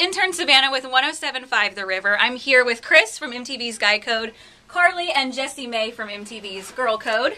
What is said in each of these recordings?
intern Savannah with 1075 The River. I'm here with Chris from MTV's Guy Code, Carly and Jessimae from MTV's Girl Code.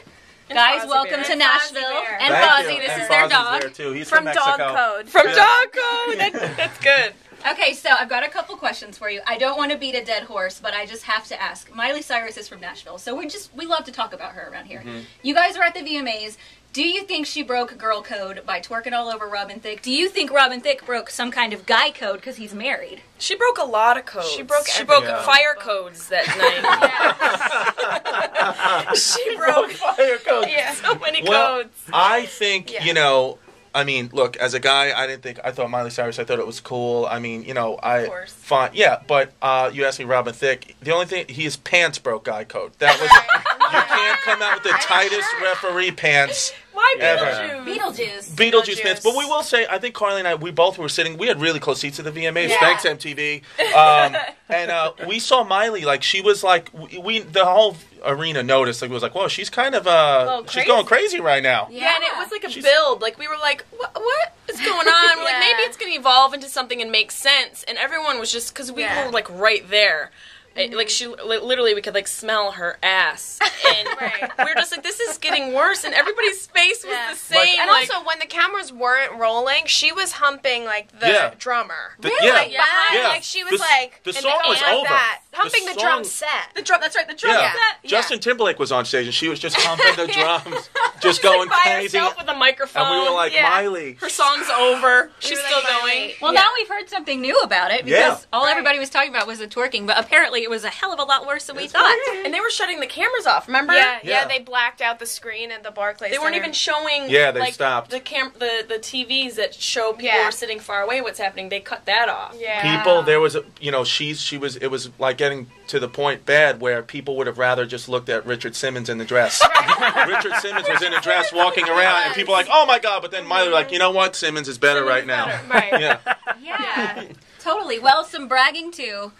Guys, Fozzie welcome Bear. to And Nashville. Fozzie Bear. And Thank Fozzie, this And is their Fozzie's dog. there too. He's From from, Mexico. Dog Code. From Yeah. Dog Code. That, that's good. Okay, so I've got a couple questions for you. I don't want to beat a dead horse, but I just have to ask. Miley Cyrus is from Nashville, so we just we love to talk about her around here. Mm-hmm. You guys are at the VMAs. Do you think she broke girl code by twerking all over Robin Thicke? Do you think Robin Thicke broke some kind of guy code because he's married? She broke a lot of codes. She broke She broke code. fire codes that night. she broke Fire code. Yeah. so many Well, codes. I think Yeah. you know. I mean, look, as a guy, I didn't think I thought Miley Cyrus. I thought it was cool. I mean, you know, I course. fine, yeah. But uh, you asked me, Robin Thicke. The only thing he his pants broke guy code. That was you can't come out with the tightest referee pants. Why Ever. Beetlejuice? Beetlejuice. Beetlejuice pants. But we will say, I think Carly and I, we both were sitting. We had really close seats at the VMAs. Yeah. Thanks MTV. Um, and uh, we saw Miley. Like she was like we, we the whole arena noticed. Like it was like, whoa, she's kind of uh, she's going crazy right now. Yeah, and it was like a She's- build. Like we were like, what, what is going on? We're like, maybe it's gonna evolve into something and make sense. And everyone was just because we Yeah. were like right there. It- like she, li- literally, we could like smell her ass, and Right. we were just like, "This is getting worse." And everybody's face was Yeah. the same. And like, also, when the cameras weren't rolling, she was humping like the Yeah. drummer. The- Really? yeah. Like Yeah. behind, Yeah. like she was The- like the and song was over. That, The humping the, song- drum set. the drum. That's right. The drum Yeah. set. Yeah. Justin Timberlake was on stage and she was just humping the drums, just going by crazy. herself with a microphone. And we were like, Yeah. Miley. her song's over. She's were still like, going. Well, Yeah. now we've heard something new about it because Yeah. all Right. everybody was talking about was the twerking, but apparently it was a hell of a lot worse than we It's thought. And they were shutting the cameras off. Remember? Yeah, yeah, Yeah. They blacked out the screen at the Barclays. They weren't even showing. Yeah, they like, stopped. the cam, the the TVs that show people Yeah. are sitting far away. What's happening? They cut that off. Yeah. people there was a you know she's she was it was like getting to the point bad where people would have rather just looked at richard simmons in the dress richard simmons was in a dress walking around and people were like oh my god but then miley were like you know what simmons is better right now Right. yeah Yeah, totally. Well, some bragging too.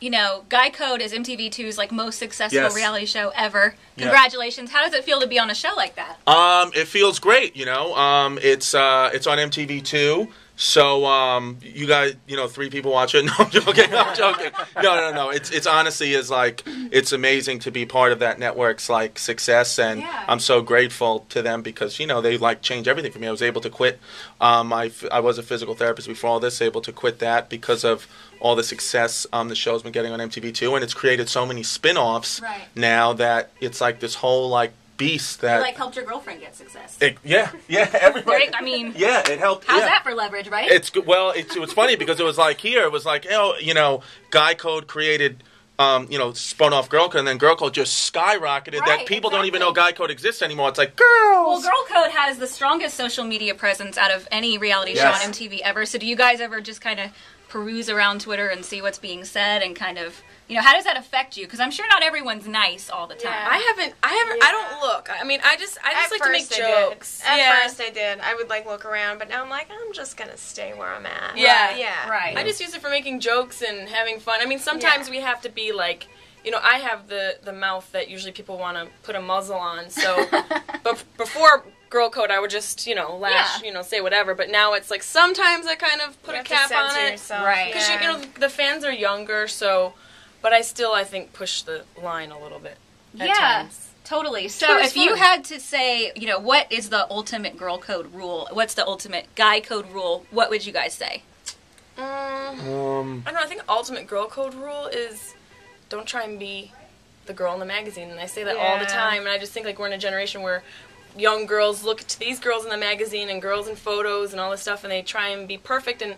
You know, Guy Code is MTV2's like most successful Yes. reality show ever. Yeah. Congratulations! How does it feel to be on a show like that? um it feels great you know um it's uh it's on mtv2 so um you guys you know three people watch it no i'm joking. I'm joking. No no no. It's it's honestly is like it's amazing to be part of that network's like success and Yeah. i'm so grateful to them because you know they like change everything for me. I was able to quit um i, f- I was a physical therapist before all this able to quit that because of all the success um the show's been getting on mtv2 and it's created so many spin-offs Right. now that it's like this whole like beast that like helped your girlfriend get success. it, yeah, yeah, everybody. Right? I mean, yeah, it helped. how's yeah. that for leverage, right? It's good. Well, it's, it was funny because it was like here, it was like, oh, you know, Guy Code created, um, you know, spun off Girl Code, and then Girl Code just skyrocketed Right, that people don't even know Guy Code exists anymore. It's like, girls! well. Girl Code has the strongest social media presence out of any reality Yes. show on MTV ever. So, do you guys ever just kind of peruse around Twitter and see what's being said and kind of, you know, how does that affect you? Because I'm sure not everyone's nice all the time. Yeah. I haven't. I haven't. I don't look. I mean, I just. I just At like to make first I jokes. Did. At yeah. first I did. I would like look around, but now I'm like, I'm just gonna stay where I'm at. Yeah. yeah, Right. I just use it for making jokes and having fun. I mean, sometimes Yeah. we have to be like, you know, I have the the mouth that usually people want to put a muzzle on. So, but before girl code, I would just you know lash, Yeah. you know, say whatever. But now it's like sometimes I kind of put You a have to cap on it yourself. Right. because Yeah. you know the fans are younger, so. But I still, I think, push the line a little bit. At Yeah. times. Totally. So, Twitter's if you had to say, you know, what is the ultimate girl code rule? What's the ultimate guy code rule? What would you guys say? Mm, Um, I don't know. I think ultimate girl code rule is don't try and be the girl in the magazine, and I say that all the time. And I just think like we're in a generation where young girls look to these girls in the magazine and girls in photos and all this stuff, and they try and be perfect. And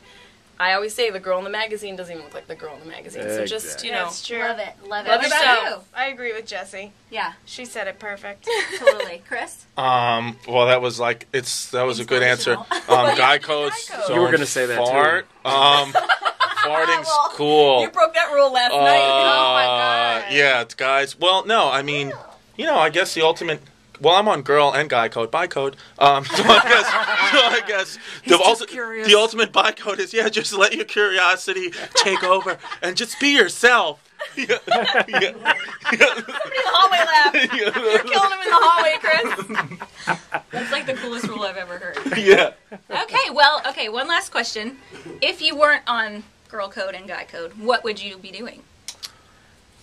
I always say the girl in the magazine doesn't even look like the girl in the magazine. So just you know, That's true. Love it. Love it. Love what about yourself. I agree with Jesse. Yeah, She said it perfect. totally. Chris? um, well, that was like it's that was a good answer. Um, Guy Code's Guy Code. so You were gonna say that, too. Um, farting's Well, cool. you broke that rule last Uh, night. Oh my God. Yeah, it's guys. Well, no, I mean, you know, I guess the ultimate. Well, I'm on girl and guy code, bi code. Um, so I guess, so I guess the, just ulti- curious. the ultimate bi code is yeah, just let your curiosity take over and just be yourself. Yeah, yeah, in the hallway laugh. You're killing him in the hallway, Chris. That's like the coolest rule I've ever heard. yeah. Okay, well, okay, one last question. If you weren't on girl code and guy code, what would you be doing?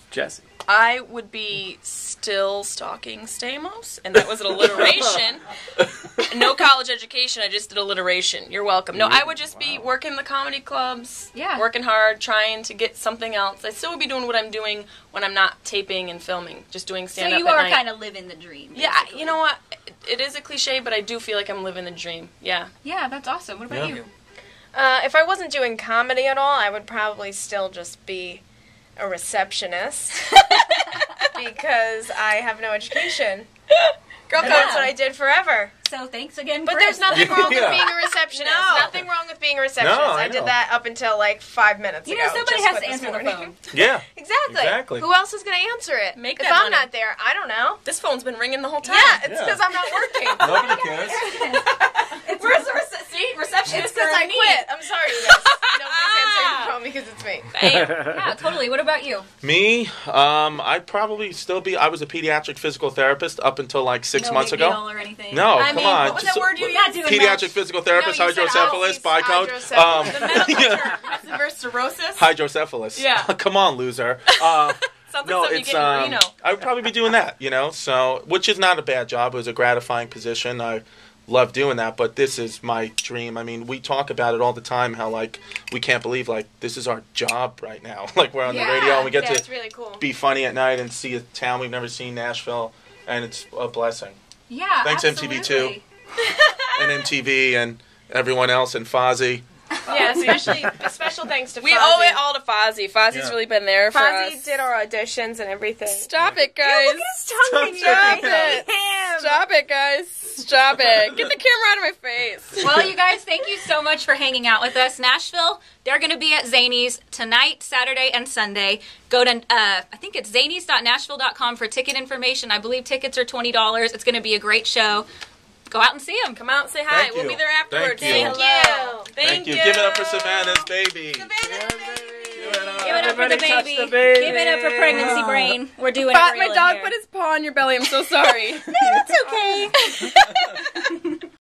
Jesse. I would be still stalking Stamos, and that was an alliteration. no college education, I just did alliteration. You're welcome. No, I would just be working the comedy clubs, Yeah. working hard, trying to get something else. I still would be doing what I'm doing when I'm not taping and filming, just doing So stand up you at are kind of living the dream. yeah, I- you know what? It- It is a cliche, but I do feel like I'm living the dream. Yeah. Yeah, that's awesome. What about Yeah. you? Uh, if I wasn't doing comedy at all, I would probably still just be a receptionist because I have no education. Girl, That's what I did forever. So thanks again. But there's nothing wrong with Yeah. being a receptionist. No. Nothing wrong with being a receptionist. No, I I, know. did that up until like five minutes You ago. know, somebody just has quit to this answer the morning. phone. Yeah. Exactly. Exactly. Who else is going to answer it? Make if that I'm money. not there, I don't know. This phone's been ringing the whole time. Yeah, it's Yeah. because I'm not working. Nobody cares. Where's the rece- see? receptionist? it's because are I in need. quit. I'm sorry, you guys. Nobody's answering the phone because it's me. Yeah, totally. What about you? Me, um, I'd probably still be. I was a pediatric physical therapist up until like six no months big ago. deal or anything. No, I come mean, on. what was just- that word you Not used? doing Pediatric much. physical therapist, No, you said hydrocephalus, hydrocephalus. bicode. Um, The medical yeah. term. Versus cirrhosis? hydrocephalus. Yeah. come on, loser. Uh, Sounds no, something it's you get in um, Reno. I would probably be doing that, you know. So, which is not a bad job. It was a gratifying position. I love doing that, but this is my dream. I mean, we talk about it all the time. How like we can't believe like this is our job right now. like we're on Yeah. the radio and we get yeah, to really cool. be funny at night and see a town we've never seen, Nashville, and it's a blessing. Yeah. Thanks, MTV2. And MTV and everyone else and Fozzie. Yeah, especially special thanks to We Fozzie. owe it all to Fozzie. Fozzie's Yeah. really been there for Fozzie us. did our auditions and everything. Stop it, guys. Look at his tongue Stop hanging it. out. Him. Stop it, guys. Stop it. Get the camera out of my face. Well, you guys, thank you so much for hanging out with us. Nashville, they're going to be at Zanies tonight, Saturday, and Sunday. Go to, uh, I think it's zanies.nashville.com for ticket information. I believe tickets are $20. It's going to be a great show. Go out and see them. Come out and say hi. Thank we'll you. be there afterwards. Thank Say you. Hello. Thank Thank, Thank you. Give it up for Savannah's baby. Give it up. Give it up for the baby. the baby. Give it up for pregnancy brain. We're doing But it my real in dog here. put his paw on your belly. I'm so sorry. no, It's okay.